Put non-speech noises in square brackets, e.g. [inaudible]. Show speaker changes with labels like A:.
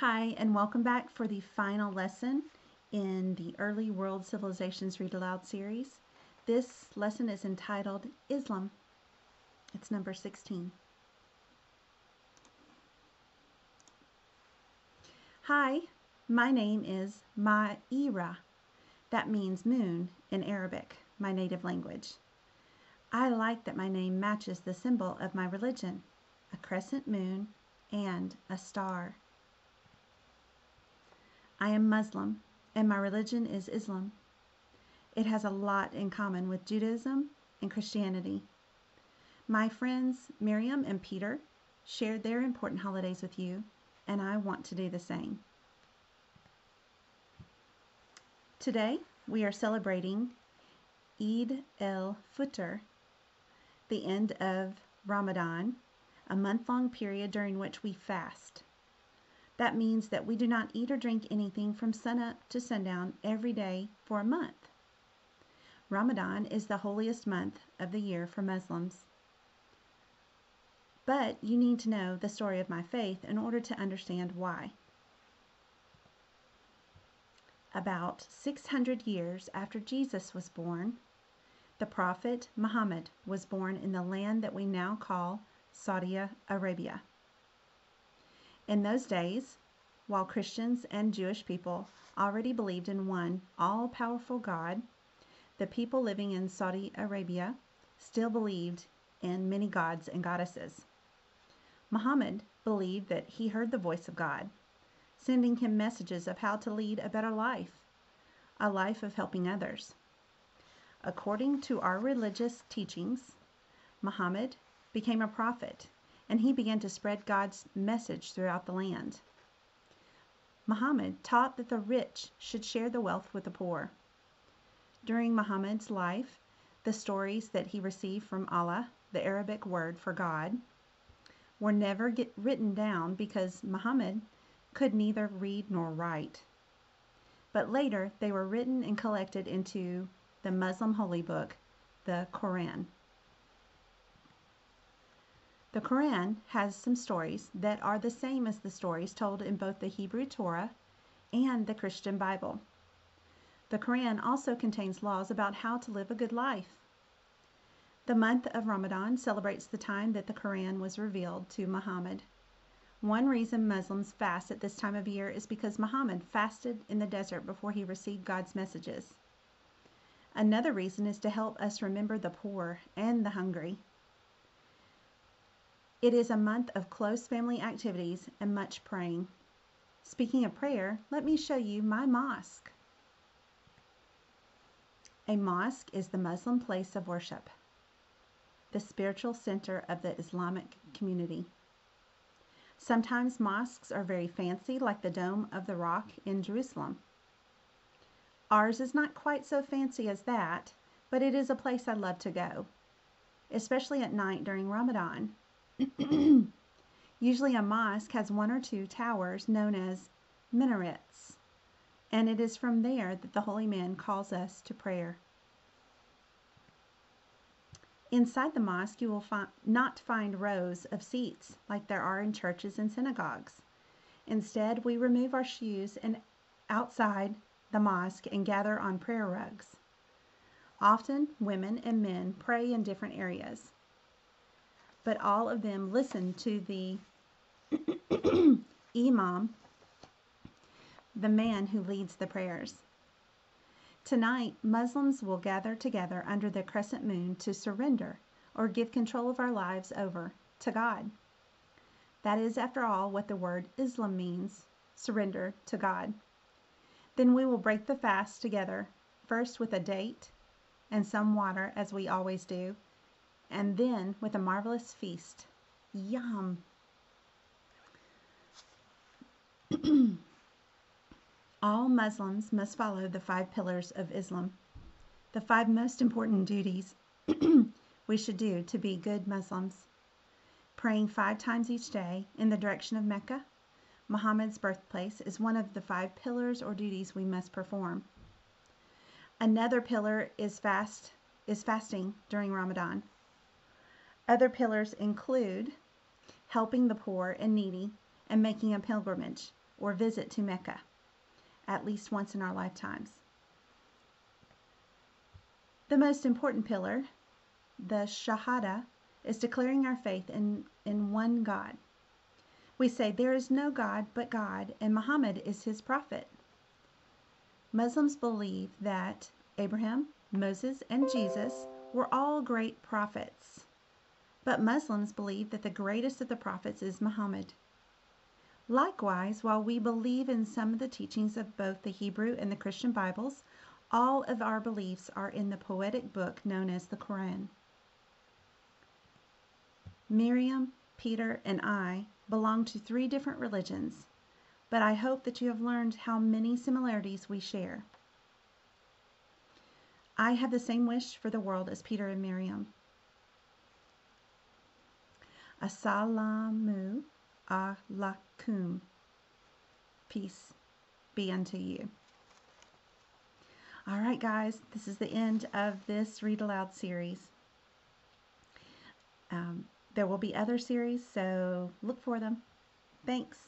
A: Hi, and welcome back for the final lesson in the Early World Civilizations Read Aloud series. This lesson is entitled Islam. It's number 16. Hi, my name is Ma'ira. That means moon in Arabic, my native language. I like that my name matches the symbol of my religion, a crescent moon and a star. I am Muslim, and my religion is Islam. It has a lot in common with Judaism and Christianity. My friends Miriam and Peter shared their important holidays with you, and I want to do the same. Today, we are celebrating Eid el Fitr, the end of Ramadan, a month long period during which we fast. That means that we do not eat or drink anything from sunup to sundown every day for a month. Ramadan is the holiest month of the year for Muslims. But you need to know the story of my faith in order to understand why. About 600 years after Jesus was born, the prophet Muhammad was born in the land that we now call Saudi Arabia. In those days, while Christians and Jewish people already believed in one all powerful God, the people living in Saudi Arabia still believed in many gods and goddesses. Muhammad believed that he heard the voice of God, sending him messages of how to lead a better life, a life of helping others. According to our religious teachings, Muhammad became a prophet and he began to spread God's message throughout the land. Muhammad taught that the rich should share the wealth with the poor. During Muhammad's life, the stories that he received from Allah, the Arabic word for God, were never written down because Muhammad could neither read nor write. But later they were written and collected into the Muslim holy book, the Quran. The Quran has some stories that are the same as the stories told in both the Hebrew Torah and the Christian Bible. The Quran also contains laws about how to live a good life. The month of Ramadan celebrates the time that the Quran was revealed to Muhammad. One reason Muslims fast at this time of year is because Muhammad fasted in the desert before he received God's messages. Another reason is to help us remember the poor and the hungry. It is a month of close family activities and much praying. Speaking of prayer, let me show you my mosque. A mosque is the Muslim place of worship, the spiritual center of the Islamic community. Sometimes mosques are very fancy, like the Dome of the Rock in Jerusalem. Ours is not quite so fancy as that, but it is a place I love to go, especially at night during Ramadan. [clears throat] Usually a mosque has one or two towers known as minarets, and it is from there that the holy man calls us to prayer. Inside the mosque, you will not find rows of seats like there are in churches and synagogues. Instead, we remove our shoes and outside the mosque and gather on prayer rugs. Often, women and men pray in different areas but all of them listen to the [clears throat] imam, the man who leads the prayers. Tonight, Muslims will gather together under the crescent moon to surrender or give control of our lives over to God. That is, after all, what the word Islam means surrender to God. Then we will break the fast together, first with a date and some water, as we always do, and then with a marvelous feast. Yum! [clears throat] All Muslims must follow the five pillars of Islam, the five most important duties [clears throat] we should do to be good Muslims. Praying five times each day in the direction of Mecca, Muhammad's birthplace, is one of the five pillars or duties we must perform. Another pillar is fast is fasting during Ramadan. Other pillars include helping the poor and needy and making a pilgrimage or visit to Mecca at least once in our lifetimes. The most important pillar, the Shahada, is declaring our faith in, in one God. We say there is no God but God, and Muhammad is his prophet. Muslims believe that Abraham, Moses, and Jesus were all great prophets. But Muslims believe that the greatest of the prophets is Muhammad. Likewise, while we believe in some of the teachings of both the Hebrew and the Christian Bibles, all of our beliefs are in the poetic book known as the Quran. Miriam, Peter, and I belong to three different religions, but I hope that you have learned how many similarities we share. I have the same wish for the world as Peter and Miriam. Assalamu alaikum. Peace be unto you. All right, guys, this is the end of this Read Aloud series. Um, there will be other series, so look for them. Thanks.